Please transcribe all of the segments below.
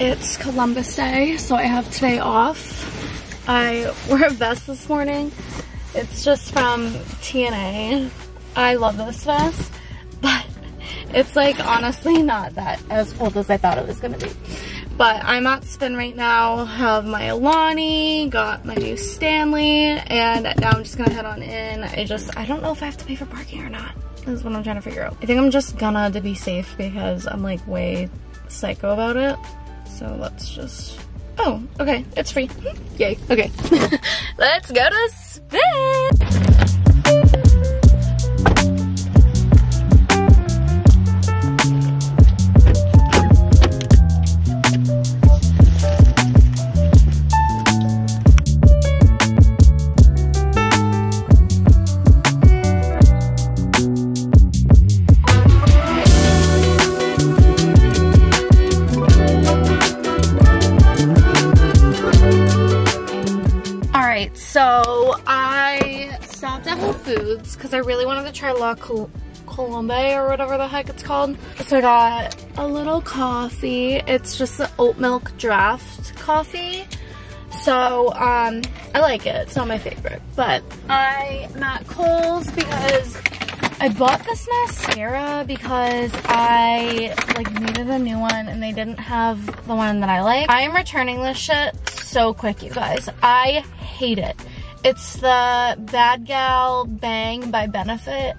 It's Columbus Day, so I have today off. I wore a vest this morning. It's just from TNA. I love this vest, but it's like honestly not that as cold as I thought it was gonna be. But I'm at Spin right now, have my Alani, got my new Stanley, and now I'm just gonna head on in. I just, I don't know if I have to pay for parking or not. This is what I'm trying to figure out. I think I'm just gonna to be safe because I'm like way psycho about it. So let's just, oh, okay, it's free. Hmm? Yay, okay. let's go to Spin! Foods because I really wanted to try La Col Colombe or whatever the heck it's called. So I got a little coffee. It's just the oat milk draft coffee. So, um, I like it. It's not my favorite. But I'm at Kohl's because I bought this mascara because I like needed a new one and they didn't have the one that I like. I am returning this shit so quick, you guys. I hate it. It's the Bad Gal Bang by Benefit.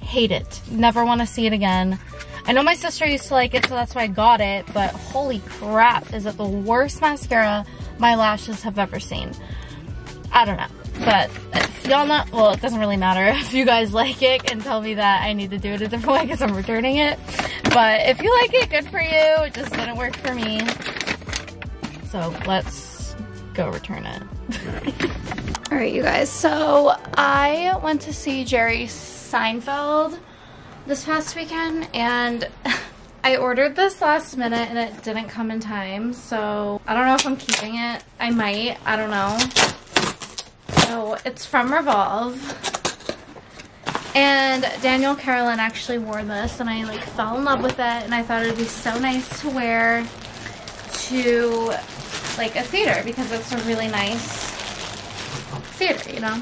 Hate it. Never want to see it again. I know my sister used to like it, so that's why I got it, but holy crap, is it the worst mascara my lashes have ever seen. I don't know. But if y'all not, well, it doesn't really matter if you guys like it and tell me that I need to do it a different way because I'm returning it. But if you like it, good for you. It just didn't work for me. So let's go return it. All right, you guys. So I went to see Jerry Seinfeld this past weekend and I ordered this last minute and it didn't come in time. So I don't know if I'm keeping it. I might. I don't know. So it's from Revolve. And Danielle Carolan actually wore this and I like fell in love with it and I thought it would be so nice to wear to like a theater because it's a really nice theater, you know?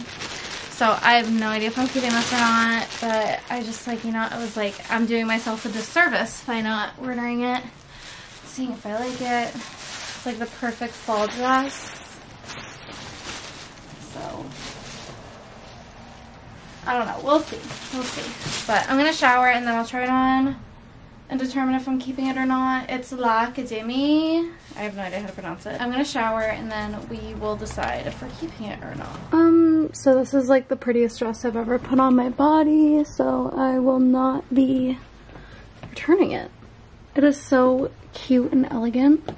So I have no idea if I'm keeping this or not, but I just like, you know, I was like, I'm doing myself a disservice by not ordering it. Seeing if I like it. It's like the perfect fall dress. So, I don't know. We'll see. We'll see. But I'm to shower and then I'll try it on and determine if I'm keeping it or not. It's La Academie. I have no idea how to pronounce it. I'm gonna shower and then we will decide if we're keeping it or not. Um, so this is like the prettiest dress I've ever put on my body, so I will not be returning it. It is so cute and elegant.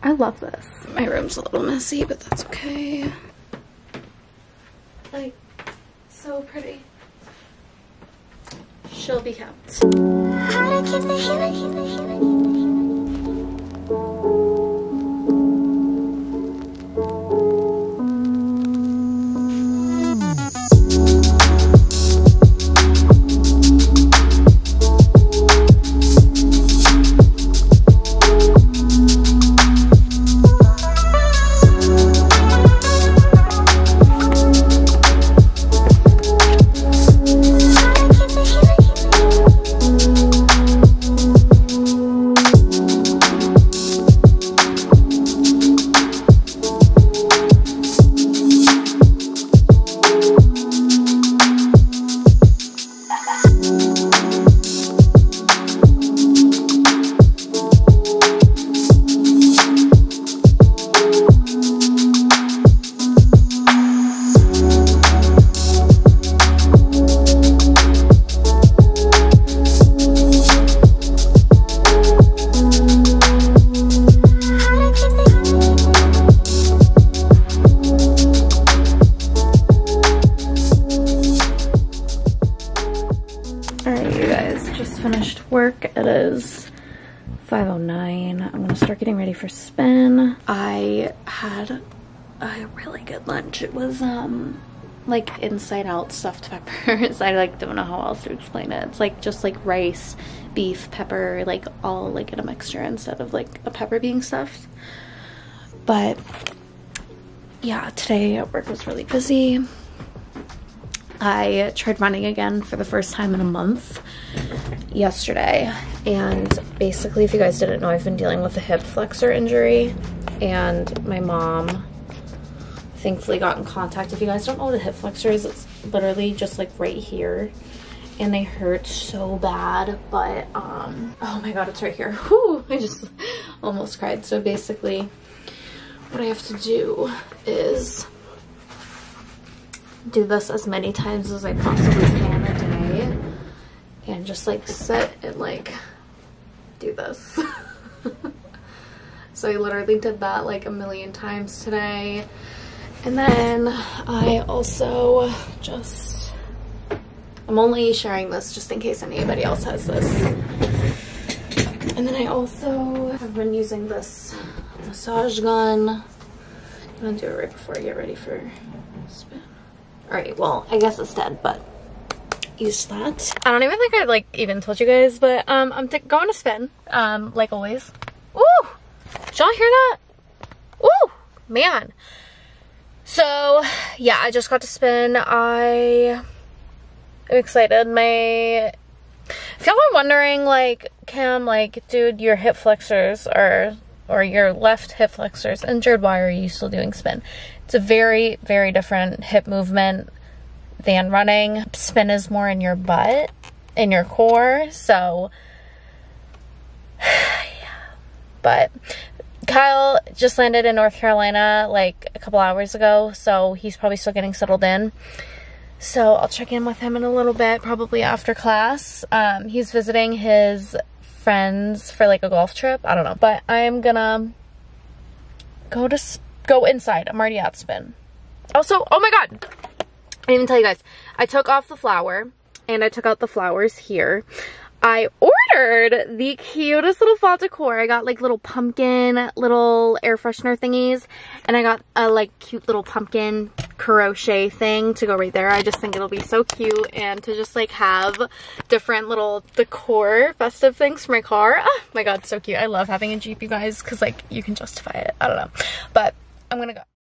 I love this. My room's a little messy, but that's okay. Like, so pretty she'll be kept. 5.09. I'm gonna start getting ready for spin. I had a really good lunch. It was, um, like inside out stuffed peppers. I like don't know how else to explain it. It's like just like rice, beef, pepper, like all like in a mixture instead of like a pepper being stuffed. But yeah, today at work was really busy. I tried running again for the first time in a month yesterday. And basically, if you guys didn't know, I've been dealing with a hip flexor injury. And my mom thankfully got in contact. If you guys don't know what a hip flexor is, it's literally just like right here. And they hurt so bad, but um, oh my god, it's right here. Whew, I just almost cried. So basically, what I have to do is do this as many times as I possibly can a day and just like sit and like do this. so I literally did that like a million times today. And then I also just, I'm only sharing this just in case anybody else has this. And then I also have been using this massage gun. I'm gonna do it right before I get ready for spin. All right, well, I guess it's dead, but use that. I don't even think I like even told you guys, but um, I'm going to spin, um, like always. Ooh, did y'all hear that? Ooh, man. So yeah, I just got to spin. I am excited. My if y'all are wondering, like, Cam, like, dude, your hip flexors are or your left hip flexors injured. Why are you still doing spin? It's a very, very different hip movement than running. Spin is more in your butt, in your core. So, yeah. But Kyle just landed in North Carolina like a couple hours ago, so he's probably still getting settled in. So I'll check in with him in a little bit, probably after class. Um, he's visiting his friends for like a golf trip. I don't know, but I'm gonna go to go inside. I'm already at spin. Also, oh my god, I didn't even tell you guys. I took off the flower and I took out the flowers here. I ordered the cutest little fall decor. I got like little pumpkin, little air freshener thingies, and I got a like cute little pumpkin crochet thing to go right there. I just think it'll be so cute and to just like have different little decor festive things for my car. Oh my god, so cute. I love having a Jeep, you guys, because like you can justify it. I don't know. But I'm gonna go.